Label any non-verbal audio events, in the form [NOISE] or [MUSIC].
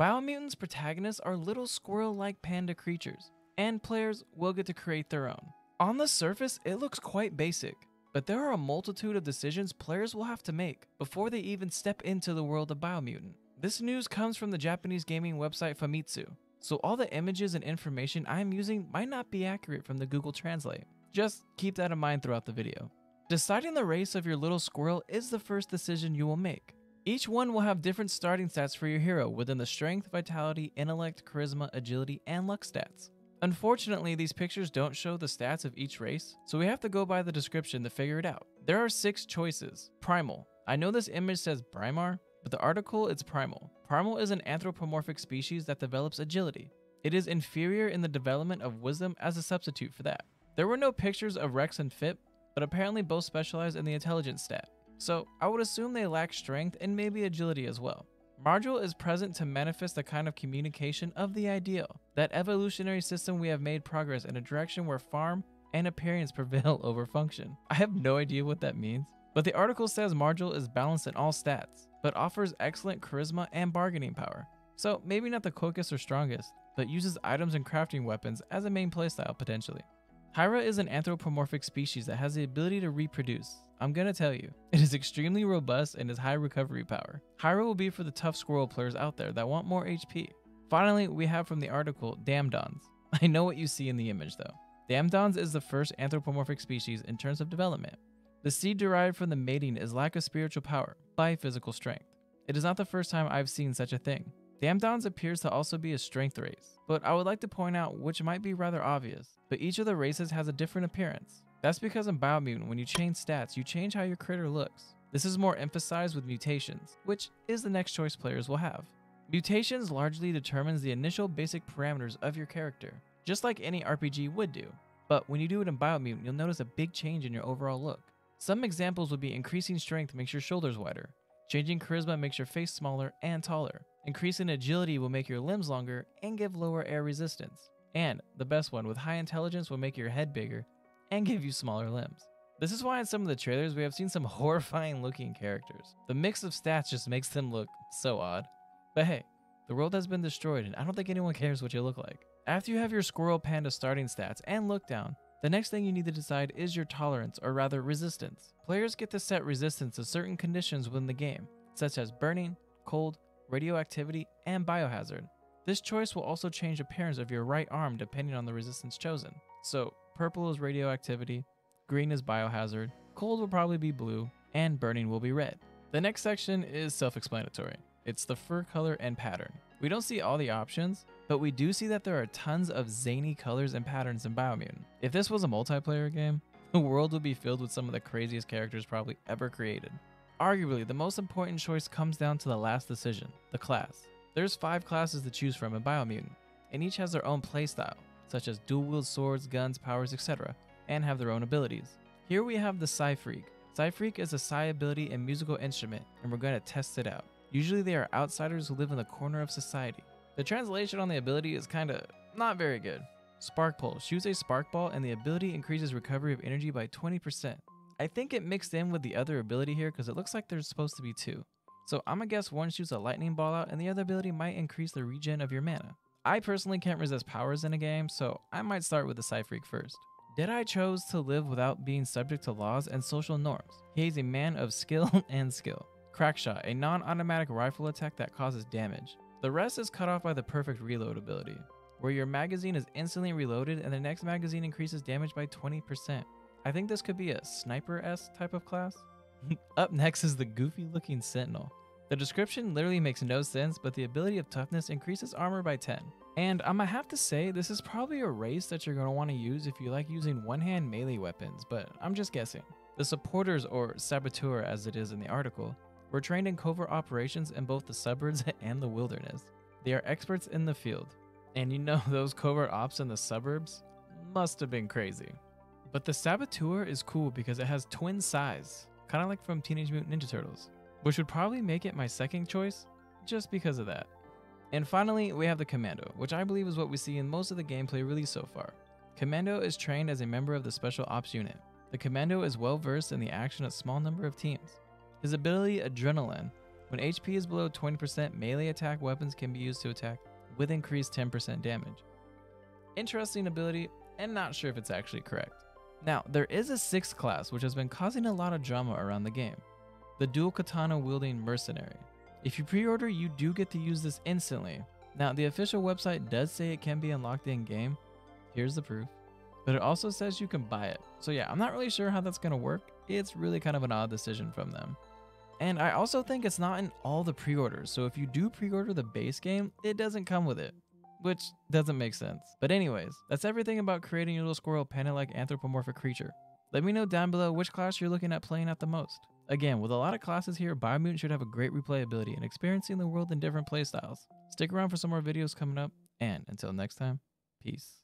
Biomutant's protagonists are little squirrel-like panda creatures, and players will get to create their own. On the surface, it looks quite basic, but there are a multitude of decisions players will have to make before they even step into the world of Biomutant. This news comes from the Japanese gaming website Famitsu, so all the images and information I am using might not be accurate from the Google Translate. Just keep that in mind throughout the video. Deciding the race of your little squirrel is the first decision you will make. Each one will have different starting stats for your hero within the strength, vitality, intellect, charisma, agility, and luck stats. Unfortunately, these pictures don't show the stats of each race, so we have to go by the description to figure it out. There are six choices. Primal. I know this image says Brimar, but the article is Primal. Primal is an anthropomorphic species that develops agility. It is inferior in the development of wisdom as a substitute for that. There were no pictures of Rex and Fip, but apparently both specialize in the intelligence stat. So I would assume they lack strength and maybe agility as well. Margil is present to manifest the kind of communication of the ideal, that evolutionary system we have made progress in a direction where farm and appearance [LAUGHS] prevail over function. I have no idea what that means, but the article says Margil is balanced in all stats, but offers excellent charisma and bargaining power. So maybe not the quickest or strongest, but uses items and crafting weapons as a main playstyle potentially. Hyra is an anthropomorphic species that has the ability to reproduce. I'm gonna tell you, [LAUGHS] it is extremely robust and has high recovery power. Hyra will be for the tough squirrel players out there that want more HP. Finally, we have from the article Damdons. [LAUGHS] I know what you see in the image though. Damdons is the first anthropomorphic species in terms of development. The seed derived from the mating is lack of spiritual power by physical strength. It is not the first time I've seen such a thing. Damdons appears to also be a strength race, but I would like to point out which might be rather obvious, but each of the races has a different appearance. That's because in Biomutant, when you change stats, you change how your critter looks. This is more emphasized with mutations, which is the next choice players will have. Mutations largely determines the initial basic parameters of your character, just like any RPG would do. But when you do it in Biomutant, you'll notice a big change in your overall look. Some examples would be increasing strength makes your shoulders wider, changing charisma makes your face smaller and taller, increasing agility will make your limbs longer and give lower air resistance, and the best one with high intelligence will make your head bigger and give you smaller limbs. This is why in some of the trailers we have seen some [LAUGHS] horrifying looking characters. The mix of stats just makes them look so odd. But hey, the world has been destroyed and I don't think anyone cares what you look like. After you have your squirrel panda starting stats and look down, the next thing you need to decide is your tolerance, or rather resistance. Players get to set resistance to certain conditions within the game, such as burning, cold, radioactivity, and biohazard. This choice will also change appearance of your right arm depending on the resistance chosen. So, purple is radioactivity, green is biohazard, cold will probably be blue, and burning will be red. The next section is self-explanatory. It's the fur color and pattern. We don't see all the options, but we do see that there are tons of zany colors and patterns in Biomutant. If this was a multiplayer game, [LAUGHS] the world would be filled with some of the craziest characters probably ever created. Arguably, the most important choice comes down to the last decision, the class. There's five classes to choose from in Biomutant, and each has their own playstyle, such as dual-wield swords, guns, powers, etc., and have their own abilities. Here we have the Psi Freak. Psi Freak is a Psi ability and musical instrument, and we're going to test it out. Usually they are outsiders who live in the corner of society. The translation on the ability is kinda not very good. Spark Pulse shoots a spark ball and the ability increases recovery of energy by 20%. I think it mixed in with the other ability here because it looks like there's supposed to be two. So I'm gonna guess one shoots a lightning ball out and the other ability might increase the regen of your mana. I personally can't resist powers in a game, so I might start with the Psi Freak first. Deadeye chose to live without being subject to laws and social norms. He is a man of skill [LAUGHS] and skill. Crackshot, a non-automatic rifle attack that causes damage. The rest is cut off by the perfect reload ability, where your magazine is instantly reloaded and the next magazine increases damage by 20%. I think this could be a sniper-esque type of class. [LAUGHS] Up next is the goofy looking sentinel. The description literally makes no sense, but the ability of toughness increases armor by 10. And I'm gonna have to say, this is probably a race that you're gonna wanna use if you like using one-hand melee weapons, but I'm just guessing. The supporters, or saboteur as it is in the article, were trained in covert operations in both the suburbs [LAUGHS] and the wilderness. They are experts in the field. And you know, [LAUGHS] those covert ops in the suburbs must have been crazy. But the Saboteur is cool because it has twin sais, kind of like from Teenage Mutant Ninja Turtles, which would probably make it my second choice just because of that. And finally, we have the Commando, which I believe is what we see in most of the gameplay released so far. Commando is trained as a member of the Special Ops unit. The Commando is well versed in the action of a small number of teams. His ability Adrenaline When HP is below 20%, melee attack weapons can be used to attack with increased 10% damage. Interesting ability, and not sure if it's actually correct. Now, there is a sixth class which has been causing a lot of drama around the game the dual katana wielding mercenary. If you pre order, you do get to use this instantly. Now, the official website does say it can be unlocked in game. Here's the proof. But it also says you can buy it. So, yeah, I'm not really sure how that's to work. It's really kind of an odd decision from them. And I also think it's not in all the pre orders. So, if you do pre order the base game, it doesn't come with it which doesn't make sense. But anyways, that's everything about creating your little squirrel panda-like anthropomorphic creature. Let me know down below which class you're looking at playing at the most. Again, with a lot of classes here, Biomutant should have a great replayability and experiencing the world in different playstyles. Stick around for some more videos coming up, and until next time, peace.